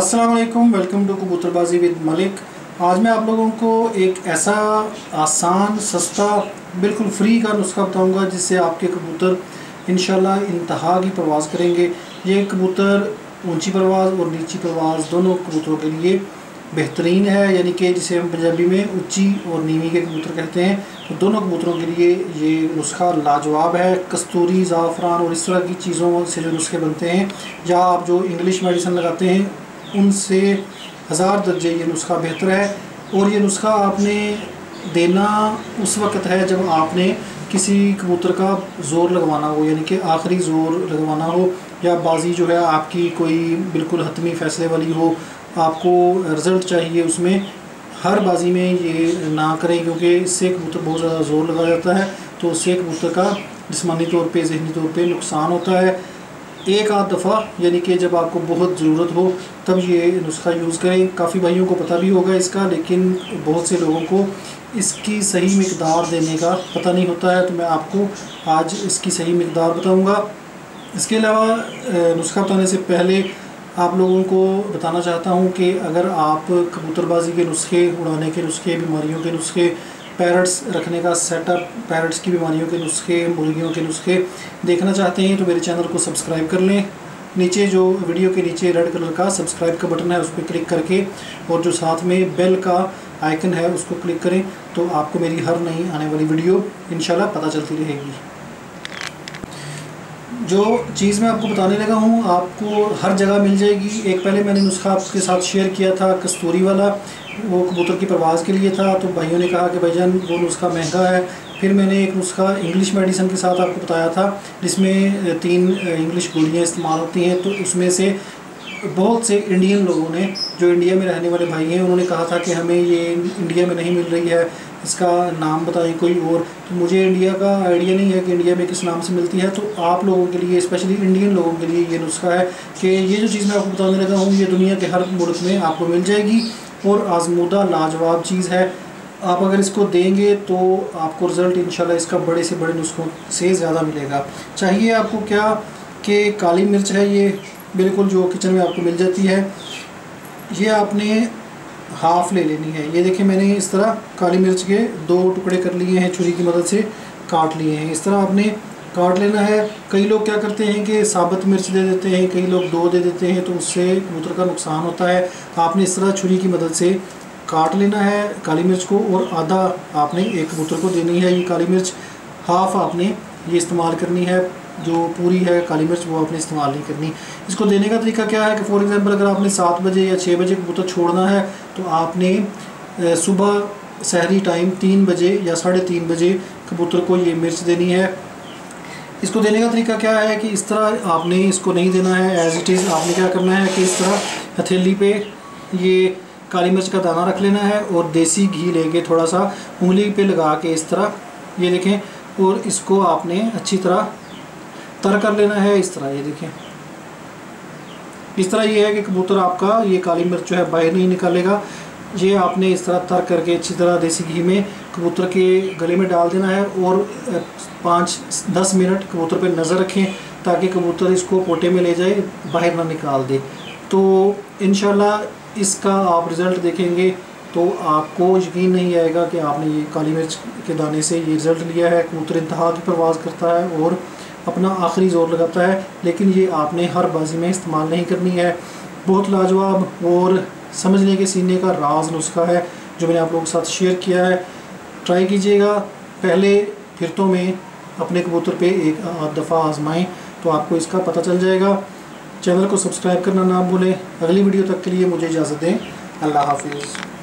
वालेकुम welcome to कबूतरबाजी with Malik. आज मैं आप लोगों को एक ऐसा आसान, सस्ता, बिल्कुल फ्री का नुस्खा बताऊँगा, जिससे आपके कबूतर इन इंतहा की परवाज़ करेंगे। ये कबूतर ऊँची परवाज़ और नीची परवाज़ दोनों कबूतरों के लिए बेहतरीन है, यानी कि जिसे हम पंजाबी में ऊँची और नीवी के कबूतर कहते हैं। तो दोनों कबूतरों के लिए ये नुस्खा लाजवाब है। कस्तूरी, ज़ाफ़रान और इस तरह की चीज़ों से जो नुस्खे बनते हैं, या आप जो इंग्लिश मेडिसन लगाते हैं उनसे हज़ार दर्जे ये नुस्खा बेहतर है और ये नुस्खा आपने देना उस वक्त है जब आपने किसी कबूतर का ज़ोर लगवाना हो, यानी कि आखिरी ज़ोर लगवाना हो, या बाजी जो है आपकी कोई बिल्कुल हतमी फ़ैसले वाली हो, आपको रिज़ल्ट चाहिए उसमें, हर बाजी में ये ना करें, क्योंकि इससे कबूतर बहुत ज़्यादा ज़ोर लगा जाता है तो उससे कबूतर का जिसमानी तौर पर जहनी तौर पर नुकसान होता है। एक आध दफ़ा, यानी कि जब आपको बहुत ज़रूरत हो, तब ये नुस्खा यूज़ करें। काफ़ी भाइयों को पता भी होगा इसका, लेकिन बहुत से लोगों को इसकी सही मकदार देने का पता नहीं होता है। तो मैं आपको आज इसकी सही मकदार बताऊँगा। इसके अलावा नुस्खा बताने से पहले आप लोगों को बताना चाहता हूँ कि अगर आप कबूतरबाजी के नुस्खे, उड़ाने के नुस्खे, बीमारियों के नुस्खे पैरट्स रखने का सेटअप पैरट्स की बीमारियों के नुस्खे, मुर्गियों के नुस्खे देखना चाहते हैं तो मेरे चैनल को सब्सक्राइब कर लें। नीचे जो वीडियो के नीचे रेड कलर का सब्सक्राइब का बटन है, उस पर क्लिक करके और जो साथ में बेल का आइकन है, उसको क्लिक करें तो आपको मेरी हर नई आने वाली वीडियो इनशाला पता चलती रहेगी। जो चीज़ मैं आपको बताने लगा हूँ, आपको हर जगह मिल जाएगी। एक पहले मैंने नुस्खा आपके साथ शेयर किया था, कस्तूरी वाला, वो कबूतर की प्रवास के लिए था तो भाइयों ने कहा कि भाईजान, वो नुस्खा महँगा है। फिर मैंने एक नुस्खा इंग्लिश मेडिसिन के साथ आपको बताया था, जिसमें तीन इंग्लिश गोलियाँ इस्तेमाल होती हैं। तो उसमें से बहुत से इंडियन लोगों ने, जो इंडिया में रहने वाले भाई हैं, उन्होंने कहा था कि हमें ये इंडिया में नहीं मिल रही है। इसका नाम बताएँ कोई और। तो मुझे इंडिया का आइडिया नहीं है कि इंडिया में किस नाम से मिलती है। तो आप लोगों के लिए स्पेशली इंडियन लोगों के लिए ये नुस्खा है कि ये जो चीज़ मैं आपको बताने लगा हूँ, ये दुनिया के हर मुल्क में आपको मिल जाएगी और आजमूदा लाजवाब चीज़ है। आप अगर इसको देंगे तो आपको रिज़ल्ट इन इसका बड़े से बड़े नुस्खों से ज़्यादा मिलेगा। चाहिए आपको क्या कि काली मिर्च है ये, बिल्कुल जो किचन में आपको मिल जाती है। ये आपने हाफ़ ले लेनी है। ये देखिए मैंने इस तरह काली मिर्च के दो टुकड़े कर लिए हैं छुरी की मदद से, काट लिए हैं। इस तरह आपने काट लेना है। कई लोग क्या करते हैं कि साबुत मिर्च दे देते हैं, कई लोग दो दे देते हैं तो उससे कबूतर का नुकसान होता है। आपने इस तरह छुरी की मदद से काट लेना है काली मिर्च को और आधा आपने एक कबूतर को देनी है। ये काली मिर्च हाफ़ आपने ये इस्तेमाल करनी है। जो पूरी है, काली मिर्च वो आपने इस्तेमाल नहीं करनी। इसको देने का तरीका क्या है कि फॉर एग्ज़ाम्पल अगर आपने सात बजे या छः बजे कबूतर छोड़ना है तो आपने सुबह शहरी टाइम तीन बजे या साढ़े तीन बजे कबूतर को ये मिर्च देनी है। इसको देने का तरीका क्या है कि इस तरह आपने इसको नहीं देना है एज़ इट इज़ आपने क्या करना है कि इस तरह हथेली पे ये काली मिर्च का दाना रख लेना है और देसी घी लेके थोड़ा सा उंगली पे लगा के इस तरह ये देखें और इसको आपने अच्छी तरह तर कर लेना है, इस तरह, ये देखें। इस तरह ये है कि कबूतर आपका ये काली मिर्च जो है बाहर नहीं निकालेगा। ये आपने इस तरह तर करके अच्छी तरह देसी घी में कबूतर के गले में डाल देना है और पाँच, दस मिनट कबूतर पे नज़र रखें ताकि कबूतर इसको पोटे में ले जाए, बाहर ना निकाल दे। तो इन इसका आप रिज़ल्ट देखेंगे तो आपको यकीन नहीं आएगा कि आपने ये काली मिर्च के दाने से ये रिज़ल्ट लिया है। कबूतर इंतहा की परवाज़ करता है और अपना आखिरी ज़ोर लगाता है, लेकिन ये आपने हर बाजी में इस्तेमाल नहीं करनी है। बहुत लाजवाब और समझने के सीने का राज नुस्खा है, जो मैंने आप लोगों के साथ शेयर किया है। ट्राई कीजिएगा, पहले फिरतों में अपने कबूतर पे एक दफ़ा आजमाएँ तो आपको इसका पता चल जाएगा। चैनल को सब्सक्राइब करना ना भूलें। अगली वीडियो तक के लिए मुझे इजाज़त दें। अल्लाह हाफिज़।